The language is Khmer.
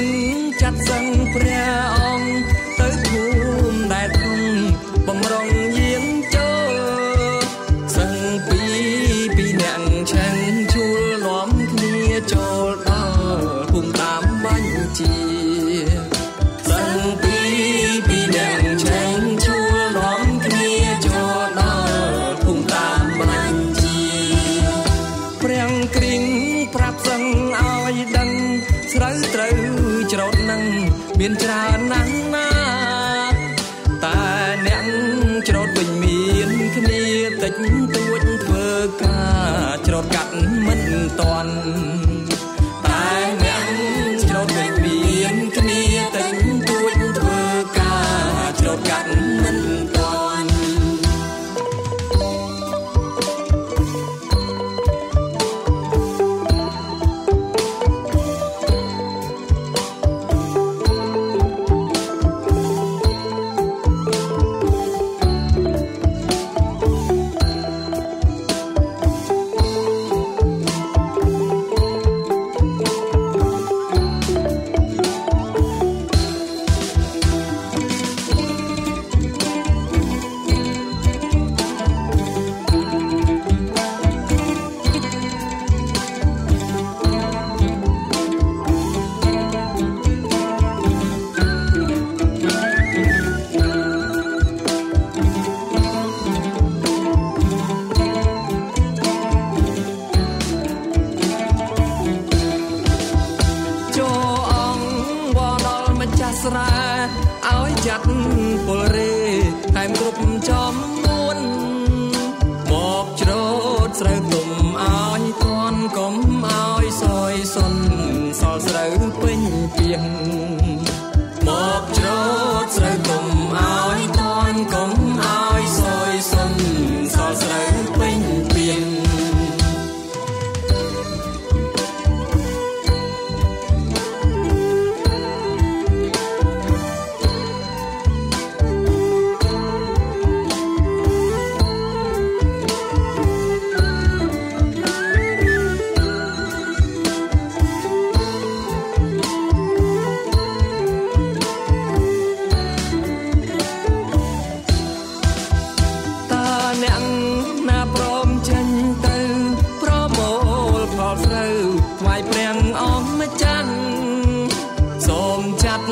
ងចាត់សឹងព្រះ តិចតួចធ្វើការច្រត់កាត់មិនតាន់ ឲ្យចាត់ពលរេថែមគ្រប់ចំនួនមកច្រូតស្រូវទុំឲ្យទាន់កុំឲ្យសយសុនសល់ស្រូវពេញទៀង ស្រូវថ្វាយព្រះអង្គម្ចាស់សូមចាត់